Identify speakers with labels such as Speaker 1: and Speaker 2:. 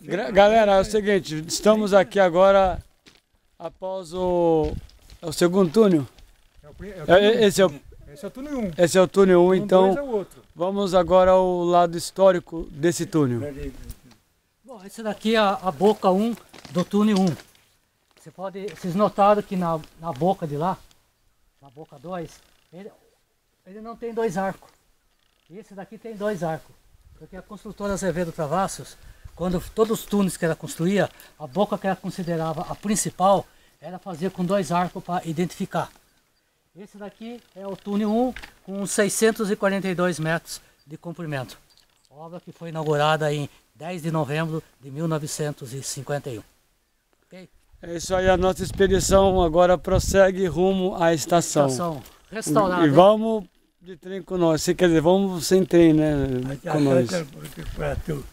Speaker 1: Galera, é o seguinte, estamos aqui agora após o, é o segundo túnel.
Speaker 2: É o, é o túnel
Speaker 1: É, esse, é o,
Speaker 2: esse é o túnel 1.
Speaker 1: esse é o túnel 1,
Speaker 2: Um,
Speaker 1: então
Speaker 2: é
Speaker 1: vamos agora ao lado histórico desse túnel.
Speaker 3: Bom, esse daqui é a, a boca 1 do túnel 1. Você pode, vocês notaram que na, na boca de lá, na boca 2, ele, ele não tem dois arcos. Esse daqui tem dois arcos. Porque a construtora Azevedo Travassos, quando todos os túneis que ela construía, a boca que ela considerava a principal, ela fazia com dois arcos para identificar. Esse daqui é o túnel 1 com 642 metros de comprimento. Obra que foi inaugurada em 10 de novembro de 1951. Ok?
Speaker 1: É isso aí, a nossa expedição agora prossegue rumo à estação.
Speaker 3: Estação restaurada.
Speaker 1: E vamos de trem nós. Quer dizer, vamos sem trem, né? Com nós.
Speaker 4: para tu.